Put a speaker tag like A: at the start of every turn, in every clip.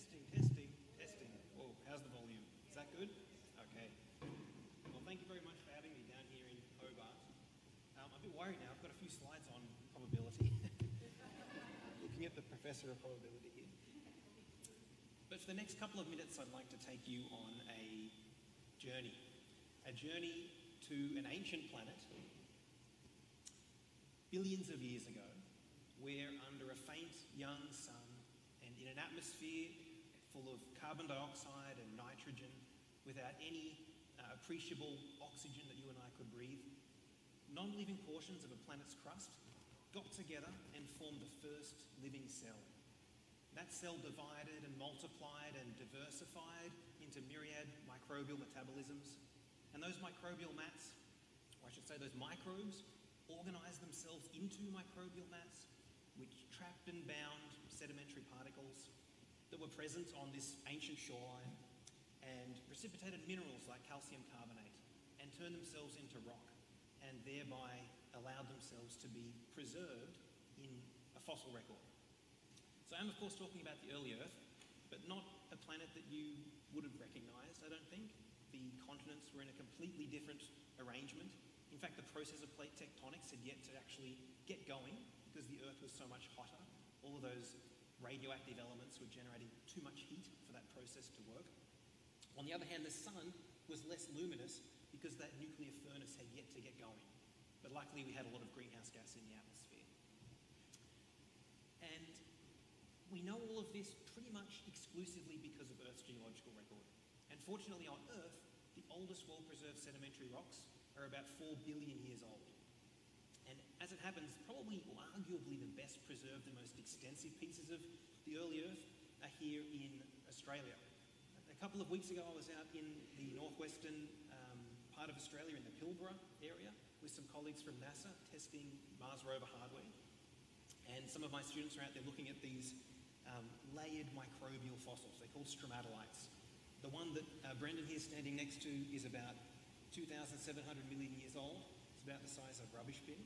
A: Testing, testing, testing. Whoa, how's the volume? Is that good? Okay. Well, thank you very much for having me down here in Hobart. Um, I'm a bit worried now. I've got a few slides on probability. Looking at the professor of probability here. But for the next couple of minutes, I'd like to take you on a journey. A journey to an ancient planet, billions of years ago, where under a faint young sun and in an atmosphere full of carbon dioxide and nitrogen, without any uh, appreciable oxygen that you and I could breathe, non living portions of a planet's crust got together and formed the first living cell. That cell divided and multiplied and diversified into myriad microbial metabolisms. And those microbial mats, or I should say those microbes, organized themselves into microbial mats, which trapped and bound sedimentary particles that were present on this ancient shoreline and precipitated minerals like calcium carbonate and turned themselves into rock and thereby allowed themselves to be preserved in a fossil record. So I'm of course talking about the early Earth, but not a planet that you would have recognised, I don't think. The continents were in a completely different arrangement. In fact, the process of plate tectonics had yet to actually get going because the Earth was so much hotter. All of those radioactive elements were generating too much heat for that process to work. On the other hand, the sun was less luminous because that nuclear furnace had yet to get going. But luckily, we had a lot of greenhouse gas in the atmosphere. And we know all of this pretty much exclusively because of Earth's geological record. And fortunately, on Earth, the oldest well preserved sedimentary rocks are about 4 billion years old. As it happens, probably or arguably the best preserved and most extensive pieces of the early Earth are here in Australia. A couple of weeks ago, I was out in the northwestern um, part of Australia in the Pilbara area with some colleagues from NASA testing Mars rover hardware. And some of my students are out there looking at these um, layered microbial fossils. They're called stromatolites. The one that uh, Brendan here standing next to is about 2,700 million years old. It's about the size of a rubbish bin.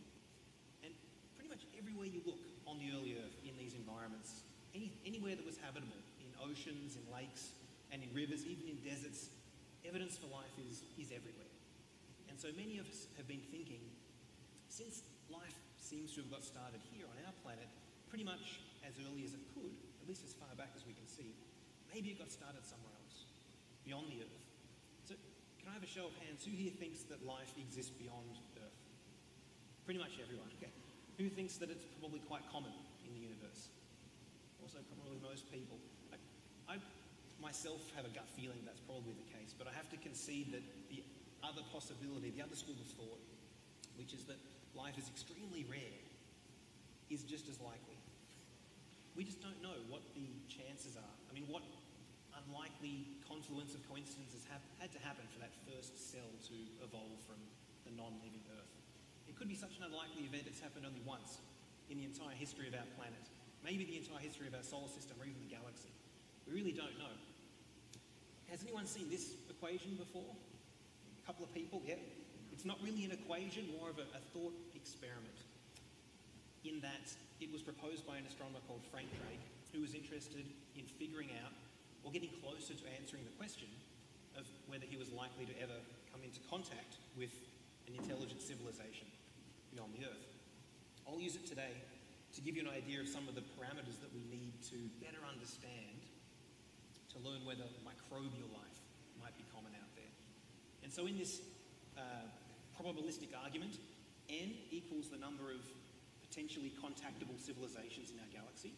A: Much everywhere you look on the early Earth in these environments, any, anywhere that was habitable, in oceans, in lakes, and in rivers, even in deserts, evidence for life is, is everywhere. And so many of us have been thinking, since life seems to have got started here on our planet, pretty much as early as it could, at least as far back as we can see, maybe it got started somewhere else, beyond the Earth. So, can I have a show of hands? Who here thinks that life exists beyond Earth? Pretty much everyone, okay. Who thinks that it's probably quite common in the universe? Also, probably most people. I, I myself have a gut feeling that's probably the case, but I have to concede that the other possibility, the other school of thought, which is that life is extremely rare, is just as likely. We just don't know what the chances are. I mean, what unlikely confluence of coincidences have had to happen for that first cell to evolve from the non-living Earth. It could be such an unlikely event it's happened only once in the entire history of our planet, maybe the entire history of our solar system or even the galaxy. We really don't know. Has anyone seen this equation before? A couple of people, yeah. It's not really an equation, more of a, a thought experiment in that it was proposed by an astronomer called Frank Drake, who was interested in figuring out or getting closer to answering the question of whether he was likely to ever come into contact with an intelligent civilization beyond the Earth. I'll use it today to give you an idea of some of the parameters that we need to better understand to learn whether microbial life might be common out there. And so in this uh, probabilistic argument, n equals the number of potentially contactable civilizations in our galaxy.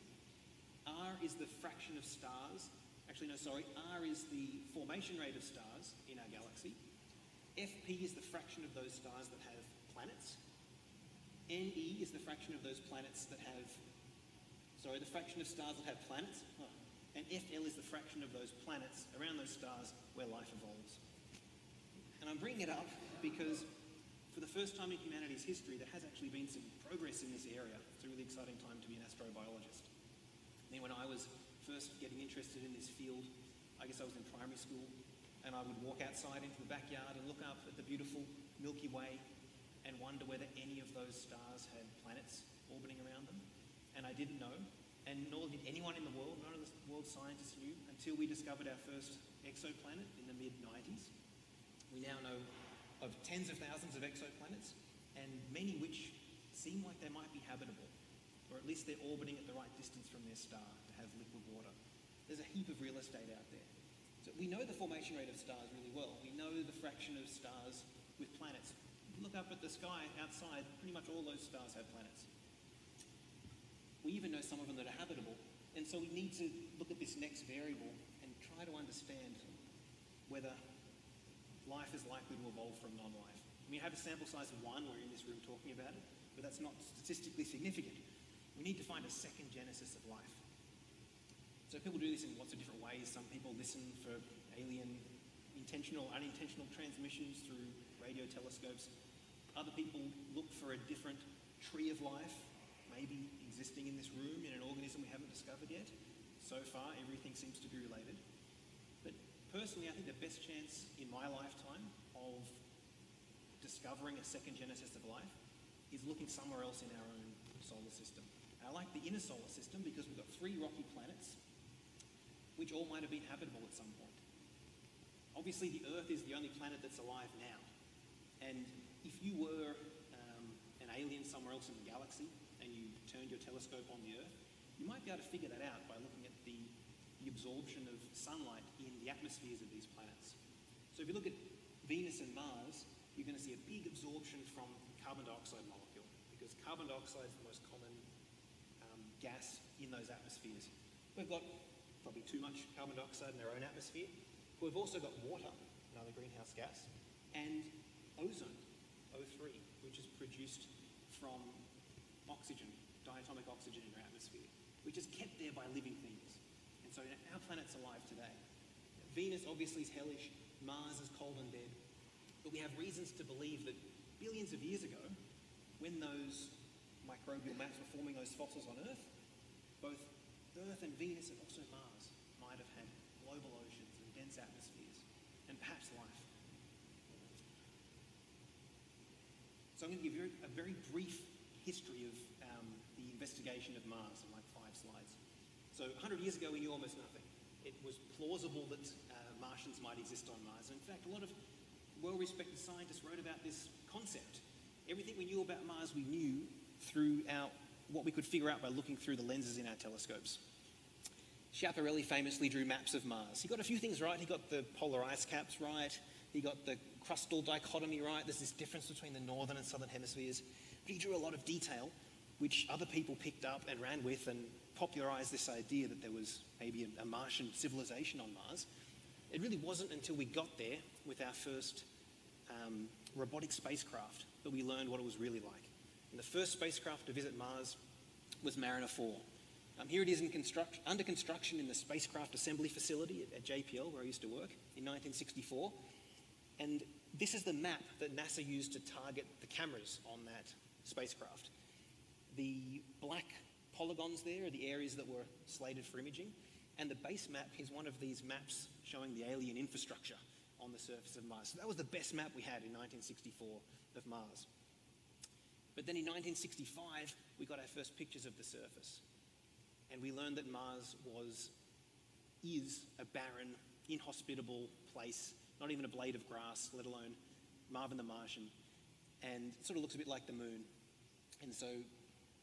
A: R is the fraction of stars. Actually, no, sorry. R is the formation rate of stars in our galaxy. FP is the fraction of those stars that have planets. NE is the fraction of those planets that have, sorry, the fraction of stars that have planets. Oh. And FL is the fraction of those planets around those stars where life evolves. And I'm bringing it up because for the first time in humanity's history, there has actually been some progress in this area. It's a really exciting time to be an astrobiologist. I mean, when I was first getting interested in this field, I guess I was in primary school, and I would walk outside into the backyard and look up at the beautiful Milky Way and wonder whether any of those stars had planets orbiting around them. And I didn't know. and nor did anyone in the world, none of the world's scientists knew until we discovered our first exoplanet in the mid 90s. We now know of tens of thousands of exoplanets, and many which seem like they might be habitable, or at least they're orbiting at the right distance from their star to have liquid water. There's a heap of real estate out there. So we know the formation rate of stars really well. We know the fraction of stars with planets. Look up at the sky outside, pretty much all those stars have planets. We even know some of them that are habitable. And so we need to look at this next variable and try to understand whether life is likely to evolve from non-life. We have a sample size of one, we're in this room talking about it, but that's not statistically significant. We need to find a second genesis of life. So people do this in lots of different ways. Some people listen for alien intentional, unintentional transmissions through radio telescopes. Other people look for a different tree of life, maybe existing in this room in an organism we haven't discovered yet. So far, everything seems to be related. But personally, I think the best chance in my lifetime of discovering a second genesis of life is looking somewhere else in our own solar system. I like the inner solar system because we've got three rocky planets, which all might have been habitable at some point. Obviously, the Earth is the only planet that's alive now. And if you were um, an alien somewhere else in the galaxy, and you turned your telescope on the Earth, you might be able to figure that out by looking at the, the absorption of sunlight in the atmospheres of these planets. So if you look at Venus and Mars, you're going to see a big absorption from carbon dioxide molecule because carbon dioxide is the most common um, gas in those atmospheres. We've got probably too much carbon dioxide in our own atmosphere. But we've also got water, another greenhouse gas, and ozone, O3, which is produced from oxygen, diatomic oxygen in our atmosphere, which is kept there by living things. And so our planet's alive today. Venus obviously is hellish, Mars is cold and dead, but we have reasons to believe that billions of years ago, when those microbial maps were forming those fossils on Earth, both Earth and Venus and also Mars might have had global oceans and dense atmospheres, and perhaps life. So I'm going to give you a very brief history of um, the investigation of Mars in like five slides. So 100 years ago, we knew almost nothing. It was plausible that uh, Martians might exist on Mars. In fact, a lot of well-respected scientists wrote about this concept. Everything we knew about Mars, we knew through our, what we could figure out by looking through the lenses in our telescopes. Schiaparelli famously drew maps of Mars. He got a few things right. He got the polar ice caps right. He got the crustal dichotomy right. There's this difference between the northern and southern hemispheres. But he drew a lot of detail, which other people picked up and ran with and popularized this idea that there was maybe a, Martian civilization on Mars. It really wasn't until we got there with our first um, robotic spacecraft that we learned what it was really like. And the first spacecraft to visit Mars was Mariner 4. Um, here it is in construct, under construction in the spacecraft assembly facility at, at JPL, where I used to work, in 1964. And this is the map that NASA used to target the cameras on that spacecraft. The black polygons there are the areas that were slated for imaging, and the base map is one of these maps showing the alien infrastructure on the surface of Mars. So that was the best map we had in 1964 of Mars. But then in 1965, we got our first pictures of the surface, and we learned that Mars was, is a barren, inhospitable place, not even a blade of grass, let alone Marvin the Martian, and sort of looks a bit like the moon. And so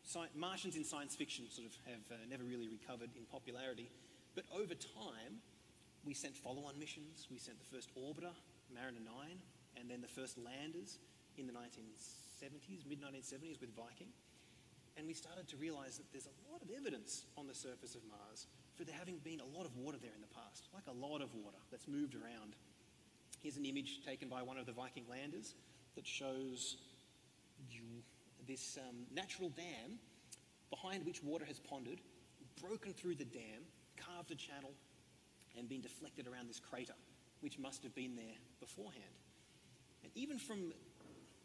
A: sci- Martians in science fiction sort of have uh, never really recovered in popularity. But over time, we sent follow on missions. We sent the first orbiter, Mariner 9, and then the first landers in the 1970s, mid 1970s with Viking. And we started to realize that there's a lot of evidence on the surface of Mars for there having been a lot of water there in the past, like a lot of water that's moved around. Here's an image taken by one of the Viking landers that shows this um, natural dam behind which water has ponded, broken through the dam, carved a channel, and been deflected around this crater, which must have been there beforehand. And even from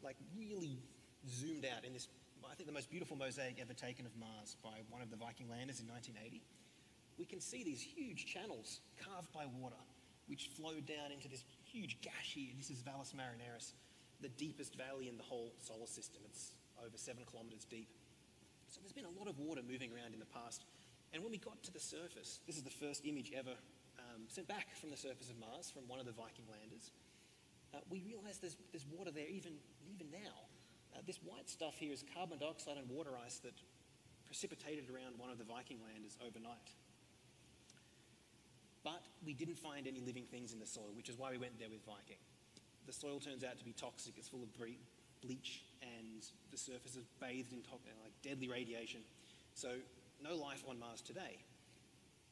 A: like really zoomed out in this, I think the most beautiful mosaic ever taken of Mars by one of the Viking landers in 1980, we can see these huge channels carved by water, which flow down into this huge gash here. This is Valles Marineris, the deepest valley in the whole solar system. It's over seven kilometres deep. So there's been a lot of water moving around in the past. And when we got to the surface, this is the first image ever um, sent back from the surface of Mars from one of the Viking landers. Uh, we realized there's, there's water there even, even now. Uh, this white stuff here is carbon dioxide and water ice that precipitated around one of the Viking landers overnight. We didn't find any living things in the soil, which is why we went there with Viking. The soil turns out to be toxic. It's full of bleach, and the surface is bathed in to- like deadly radiation. So no life on Mars today.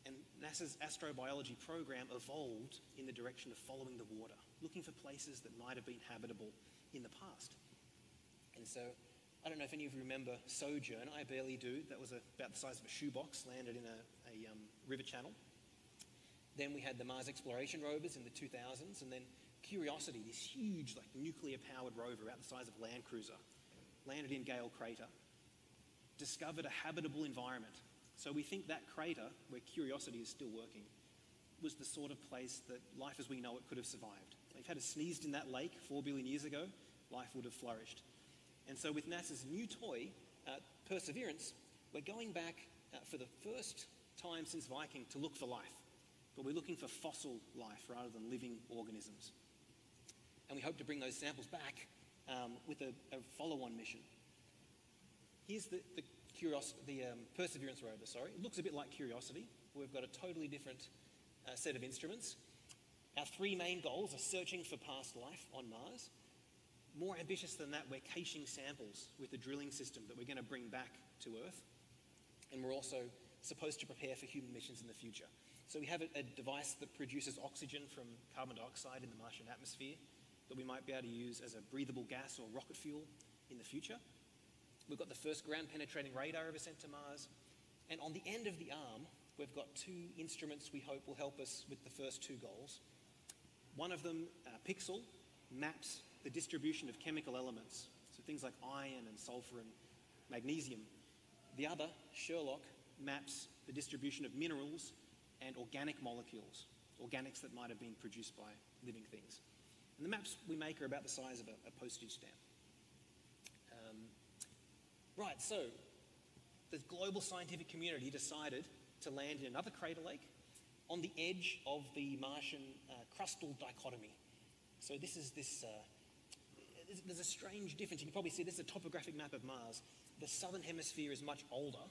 A: And NASA's astrobiology program evolved in the direction of following the water, looking for places that might have been habitable in the past. And so, I don't know if any of you remember Sojourn. I barely do. That was a, about the size of a shoebox, landed in a, a um, river channel. Then we had the Mars exploration rovers in the 2000s, and then Curiosity, this huge, like nuclear-powered rover about the size of a Land Cruiser, landed in Gale Crater, discovered a habitable environment. So we think that crater, where Curiosity is still working, was the sort of place that life as we know it could have survived. If it had sneezed in that lake four billion years ago, life would have flourished. And so with NASA's new toy, uh, Perseverance, we're going back uh, for the first time since Viking to look for life. But we're looking for fossil life rather than living organisms. And we hope to bring those samples back um, with a, a follow-on mission. Here's the, the, Curios- the um, Perseverance rover, sorry. It looks a bit like Curiosity. We've got a totally different uh, set of instruments. Our three main goals are searching for past life on Mars. More ambitious than that, we're caching samples with a drilling system that we're going to bring back to Earth. And we're also supposed to prepare for human missions in the future. So we have a, a device that produces oxygen from carbon dioxide in the Martian atmosphere that we might be able to use as a breathable gas or rocket fuel in the future. We've got the first ground penetrating radar ever sent to Mars. And on the end of the arm, we've got two instruments we hope will help us with the first two goals. One of them, uh, PIXL, maps the distribution of chemical elements, so things like iron and sulfur and magnesium. The other, SHERLOC, maps the distribution of minerals and organic molecules, organics that might have been produced by living things. And the maps we make are about the size of a, a postage stamp. Um, right, so the global scientific community decided to land in another crater lake on the edge of the Martian uh, crustal dichotomy. So this is this. Uh, there's a strange difference. You can probably see this is a topographic map of Mars. The southern hemisphere is much older,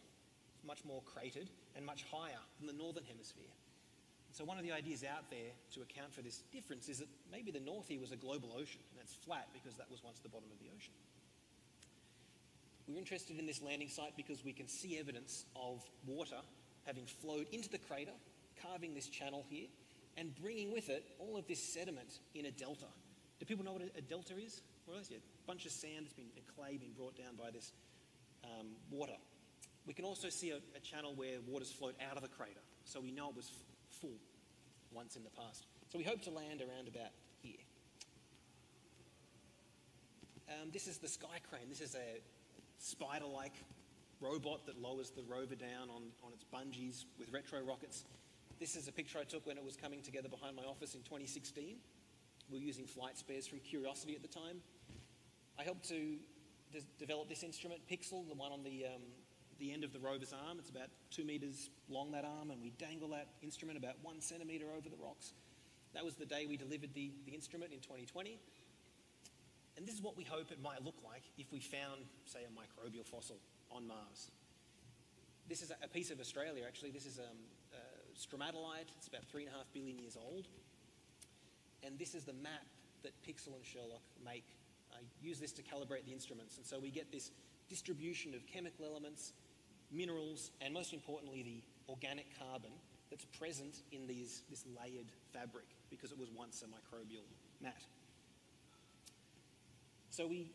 A: much more cratered, and much higher than the northern hemisphere. So one of the ideas out there to account for this difference is that maybe the north was a global ocean, and that's flat because that was once the bottom of the ocean. We're interested in this landing site because we can see evidence of water having flowed into the crater, carving this channel here, and bringing with it all of this sediment in a delta. Do people know what a, delta is? Well, yeah, a bunch of sand that's been, a clay being brought down by this um, water. We can also see a, a, channel where water's flowed out of the crater, so we know it was full once in the past. So we hope to land around about here. Um, this is the sky crane. This is a spider-like robot that lowers the rover down on, on its bungees with retro rockets. This is a picture I took when it was coming together behind my office in 2016. We were using flight spares from Curiosity at the time. I helped to de- develop this instrument, PIXL, the one on the, um, the end of the rover's arm. It's about two meters long, that arm, and we dangle that instrument about one centimeter over the rocks. That was the day we delivered the, the instrument in 2020. And this is what we hope it might look like if we found, say, a microbial fossil on Mars. This is a piece of Australia, actually. This is um, uh, stromatolite. It's about three and a half billion years old. And this is the map that PIXL and SHERLOC make. I use this to calibrate the instruments. And so we get this distribution of chemical elements, minerals, and most importantly, the organic carbon that's present in these, this layered fabric because it was once a microbial mat. So we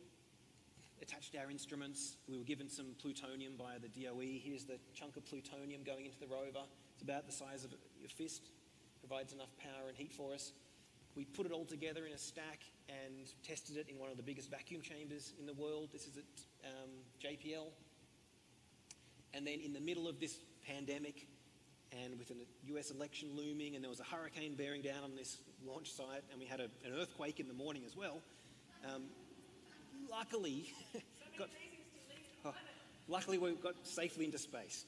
A: attached our instruments. We were given some plutonium by the DOE. Here's the chunk of plutonium going into the rover. It's about the size of your fist, provides enough power and heat for us. We put it all together in a stack and tested it in one of the biggest vacuum chambers in the world. This is at um, JPL. And then in the middle of this pandemic, and with a US election looming, and there was a hurricane bearing down on this launch site, and we had a, an earthquake in the morning as well. Um, luckily, got, oh, luckily we got safely into space.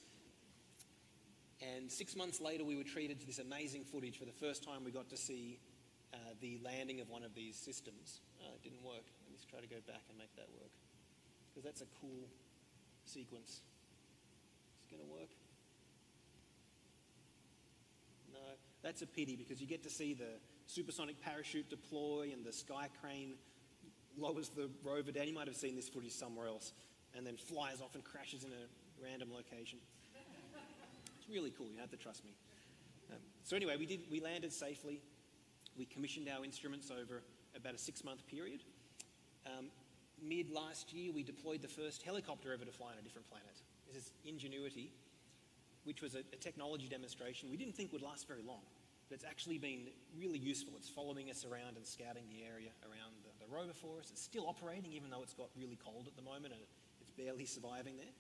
A: And six months later, we were treated to this amazing footage. For the first time, we got to see uh, the landing of one of these systems. Uh, it didn't work. Let me try to go back and make that work. Because that's a cool sequence. Going to work. No, that's a pity because you get to see the supersonic parachute deploy and the sky crane lowers the rover down. You might have seen this footage somewhere else and then flies off and crashes in a random location. It's really cool. You have to trust me. Um, so anyway, we did. We landed safely. We commissioned our instruments over about a six-month period. Um, mid last year, we deployed the first helicopter ever to fly on a different planet. This is Ingenuity, which was a, a technology demonstration we didn't think would last very long, but it's actually been really useful. It's following us around and scouting the area around the, the rover for us. It's still operating, even though it's got really cold at the moment and it's barely surviving there.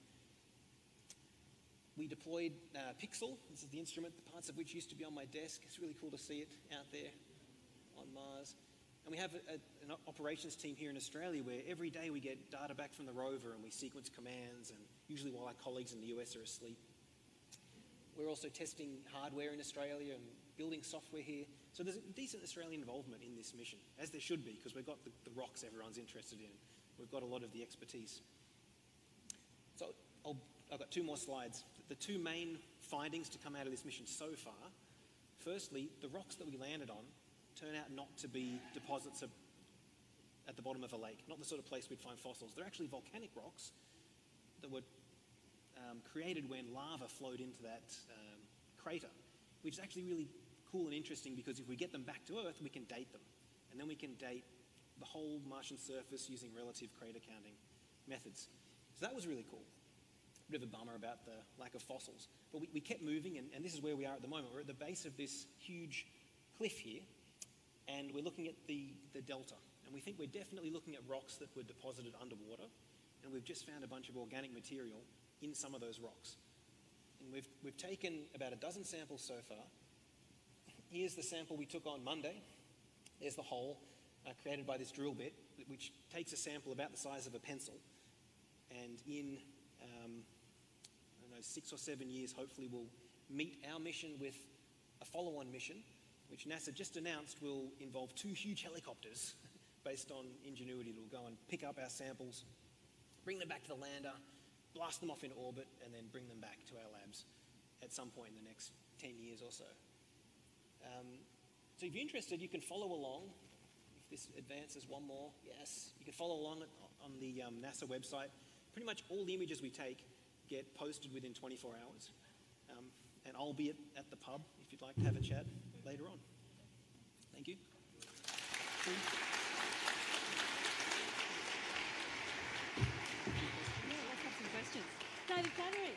A: We deployed uh, PIXL. This is the instrument, the parts of which used to be on my desk. It's really cool to see it out there on Mars. And we have a, an operations team here in Australia where every day we get data back from the rover and we sequence commands, and usually while our colleagues in the US are asleep. We're also testing hardware in Australia and building software here. So there's a decent Australian involvement in this mission, as there should be, because we've got the, the rocks everyone's interested in. We've got a lot of the expertise. So I'll, I've got two more slides. The two main findings to come out of this mission so far firstly, the rocks that we landed on turn out not to be deposits of, at the bottom of a lake, not the sort of place we'd find fossils. They're actually volcanic rocks that were um, created when lava flowed into that um, crater, which is actually really cool and interesting because if we get them back to Earth, we can date them. And then we can date the whole Martian surface using relative crater counting methods. So that was really cool. Bit of a bummer about the lack of fossils. But we, we kept moving, and, and this is where we are at the moment. We're at the base of this huge cliff here, and we're looking at the, the delta. And we think we're definitely looking at rocks that were deposited underwater, and we've just found a bunch of organic material in some of those rocks. And we've, we've taken about a dozen samples so far. Here's the sample we took on Monday. There's the hole uh, created by this drill bit, which takes a sample about the size of a pencil. And in, um, I don't know, six or seven years, hopefully we'll meet our mission with a follow-on mission, which NASA just announced will involve two huge helicopters based on Ingenuity. that will go and pick up our samples, bring them back to the lander, blast them off in orbit, and then bring them back to our labs at some point in the next 10 years or so. Um, so if you're interested, you can follow along. If this advances one more, yes, you can follow along on the um, NASA website. Pretty much all the images we take get posted within 24 hours. Um, and I'll be at, at the pub if you'd like to have a chat later on. Thank you.
B: Yeah, let's have some questions. David Flannery.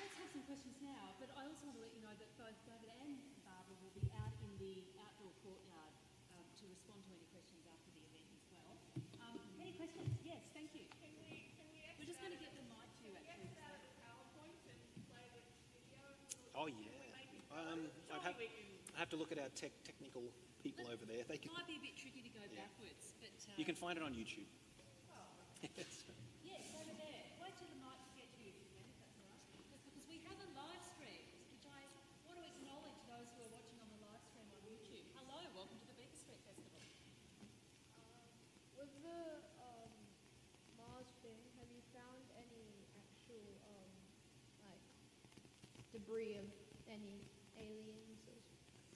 B: Let's have some questions now, but I also want to let you know that both David and Barbara will be out in the outdoor courtyard um, to respond to any questions after the event as well. Um, any questions? Yes, thank you.
C: Can we, can we
B: We're just going to get the mic to you actually.
C: get out a PowerPoint and play the video?
A: Oh, yeah. Um, I'd have, I have to look at our tech, technical people over there. They
B: It
A: can,
B: might be a bit tricky to go
A: Yeah.
B: backwards, but uh,
A: you can find it on YouTube.
B: Yes, over there. Wait till the mic get to you, Glenn, if that's all right. Just because we have a live stream, which I want to acknowledge those who are watching on the live stream on YouTube. Hello, welcome to the Beaker Street Festival.
D: With the um, Mars thing, have you found any actual um, like debris of any aliens or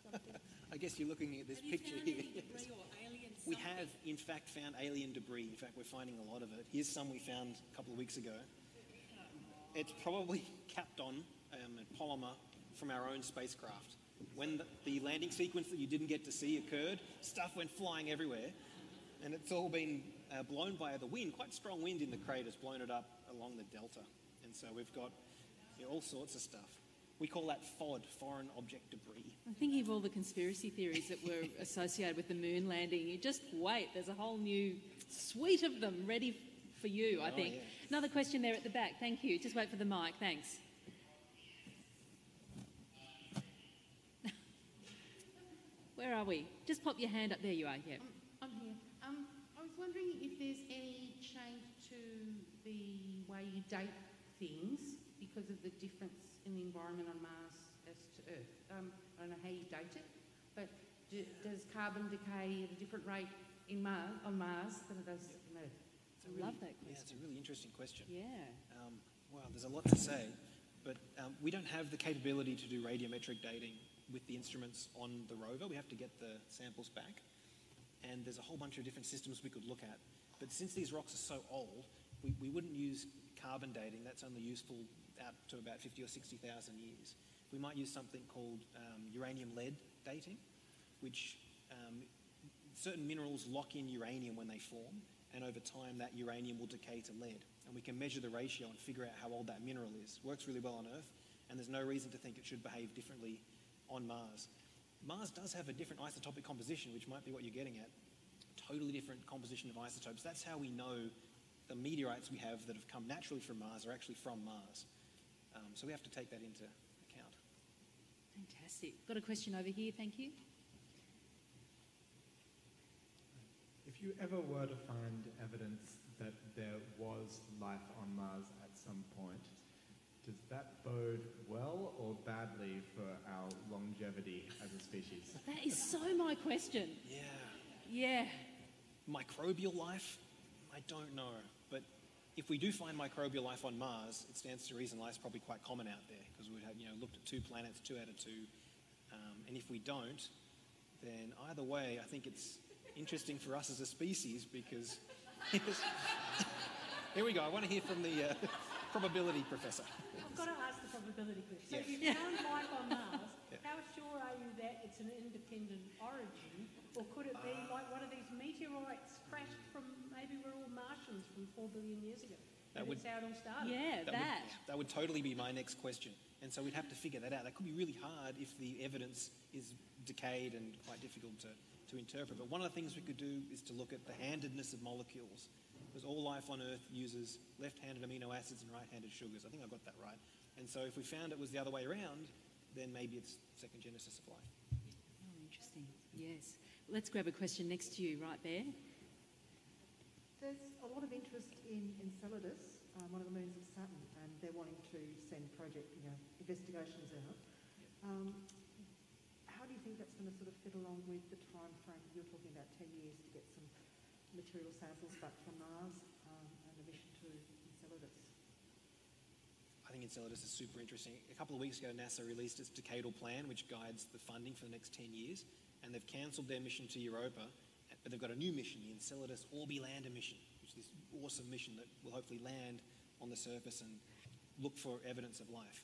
D: something?
A: I guess you're looking at this
B: have
A: picture here.
B: any debris or alien
A: We have, in fact, found alien debris. In fact, we're finding a lot of it. Here's some we found a couple of weeks ago. It's probably Kapton, um, a polymer from our own spacecraft. When the, the landing sequence that you didn't get to see occurred, stuff went flying everywhere. And it's all been uh, blown by the wind. Quite strong wind in the craters, blown it up along the delta. And so we've got you know, all sorts of stuff. We call that FOD, foreign object debris.
B: I'm thinking of all the conspiracy theories that were associated with the moon landing. You just wait, there's a whole new suite of them ready for you, I
A: Oh,
B: think.
A: yeah.
B: Another question there at the back. Thank you. Just wait for the mic. Thanks. Where are we? Just pop your hand up. There you are. Yeah.
E: I'm here. Um, I was wondering if there's any change to the way you date things because of the difference in the environment on Mars as to Earth. Um, I don't know how you date it, but do, does carbon decay at a different rate in Mars, on Mars than it does on Earth?
A: It's a
B: I love that question.
A: Yeah, it's a really interesting question.
B: Yeah.
A: Um, wow, there's a lot to say, but um, we don't have the capability to do radiometric dating with the instruments on the rover. We have to get the samples back, and there's a whole bunch of different systems we could look at. But since these rocks are so old, we, we wouldn't use carbon dating. That's only useful out to about 50 or 60,000 years. We might use something called um, uranium-lead dating, which um, certain minerals lock in uranium when they form, and over time that uranium will decay to lead. And we can measure the ratio and figure out how old that mineral is. Works really well on Earth, and there's no reason to think it should behave differently on Mars. Mars does have a different isotopic composition, which might be what you're getting at. Totally different composition of isotopes. That's how we know the meteorites we have that have come naturally from Mars are actually from Mars. Um, so we have to take that into account.
B: Fantastic. Got a question over here, thank you.
F: If you ever were to find evidence that there was life on Mars at some point, does that bode well or badly for our longevity as a species?
B: That is so my question.
A: Yeah.
B: Yeah.
A: Microbial life? I don't know. But if we do find microbial life on Mars, it stands to reason life's probably quite common out there because we've you know, looked at two planets, two out of two. Um, and if we don't, then either way, I think it's interesting for us as a species because. Here we go. I want to hear from the uh, probability professor.
G: I've got to ask the probability question. So
A: Yes.
G: you found life on Mars.
A: Yeah.
G: How sure are you that it's an independent origin, or could it be
A: Ah.
G: like one of these meteorites crashed from we're all Martians from four billion years ago?
A: That
G: and
A: would-
G: it's how it all started.
B: Yeah, that.
A: Would, that would totally be my next question. And so we'd have to figure that out. That could be really hard if the evidence is decayed and quite difficult to, to interpret. But one of the things we could do is to look at the handedness of molecules. Because all life on Earth uses left-handed amino acids and right-handed sugars. I think I got that right. And so if we found it was the other way around, then maybe it's second genesis of life.
B: Oh, interesting. Yes. Let's grab a question next to you, right there.
H: There's a lot of interest in Enceladus, um, one of the moons of Saturn, and they're wanting to send project, you know, investigations out. Um, how do you think that's going to sort of fit along with the time frame you're talking about, 10 years to get some material samples back from Mars um, and a mission to Enceladus?
A: I think Enceladus is super interesting. A couple of weeks ago, NASA released its decadal plan, which guides the funding for the next 10 years, and they've cancelled their mission to Europa, but they've got a new mission, the Enceladus Orbilander mission, which is this awesome mission that will hopefully land on the surface and look for evidence of life.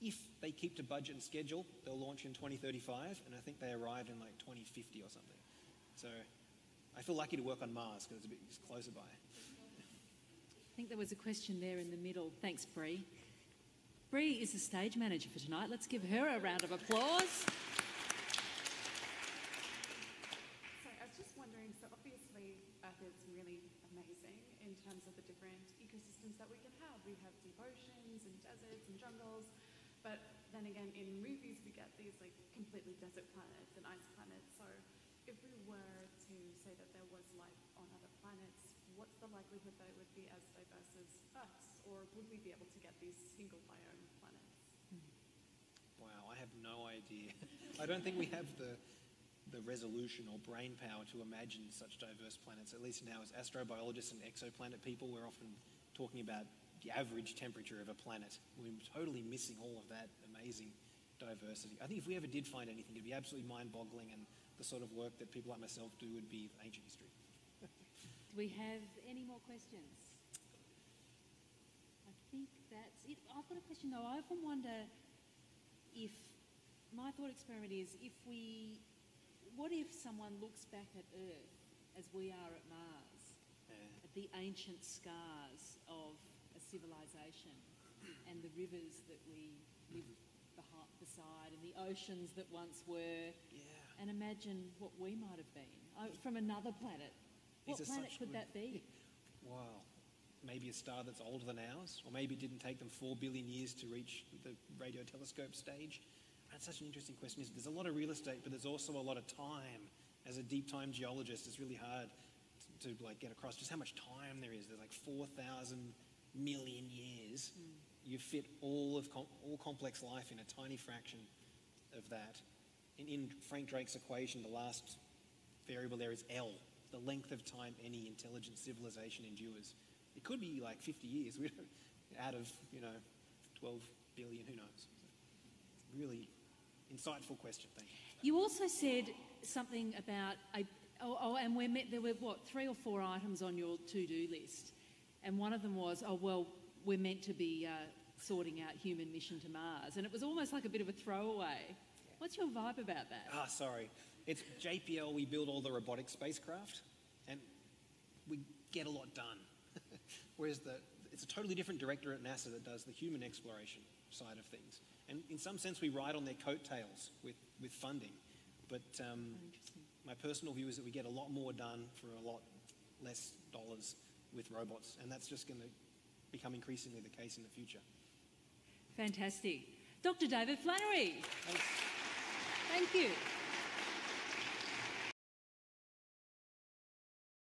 A: If they keep to budget and schedule, they'll launch in 2035, and I think they arrive in like 2050 or something. So I feel lucky to work on Mars because it's a bit closer by.
B: I think there was a question there in the middle. Thanks, Bree. Bree is the stage manager for tonight. Let's give her a round of applause.
I: So I was just wondering, so obviously Earth is really amazing in terms of the different ecosystems that we can have. We have deep oceans and deserts and jungles, but again in movies we get these like completely desert planets and ice planets. So if we were to say that there was life on other planets, what's the likelihood that it would be as diverse as Earth's? Or would we be able to get these single biome planets? Hmm.
A: Wow, I have no idea. I don't think we have the the resolution or brain power to imagine such diverse planets. At least now, as astrobiologists and exoplanet people, we're often talking about the average temperature of a planet. We're totally missing all of that amazing diversity. I think if we ever did find anything, it'd be absolutely mind-boggling, and the sort of work that people like myself do would be ancient history.
B: Do we have any more questions? I think that's it. I've got a question though. I often wonder if my thought experiment is if we, what if someone looks back at Earth as we are at Mars,
A: Yeah.
B: at the ancient scars of a civilization and the rivers that we live beside and the oceans that once were,
A: Yeah.
B: and imagine what we might have been oh, from another planet. What planet could
A: good-
B: that be?
A: Wow. Maybe a star that's older than ours, or maybe it didn't take them four billion years to reach the radio telescope stage. That's such an interesting question. There's a lot of real estate, but there's also a lot of time. As a deep time geologist, it's really hard to, to like get across just how much time there is. There's like 4,000 million years, hmm. You fit all of com- all complex life in a tiny fraction of that. In, Frank Drake's equation, the last variable there is L, the length of time any intelligent civilization endures. It could be like 50 years. We out of you know 12 billion, who knows? Really insightful question. Thank you.
B: You also said something about a. Oh, oh and we're met, there were what three or four items on your to-do list, and one of them was, oh well, we're meant to be uh, sorting out human mission to Mars, and it was almost like a bit of a throwaway. What's your vibe about that?
A: Ah, sorry. It's JPL. We build all the robotic spacecraft, and we get a lot done. Whereas the it's a totally different director at NASA that does the human exploration side of things. And in some sense, we ride on their coattails with, with funding. But um, my personal view is that we get a lot more done for a lot less dollars with robots, and that's just going to become increasingly the case in the future.
B: Fantastic, Dr. David Flannery.
A: Thanks.
B: Thank you.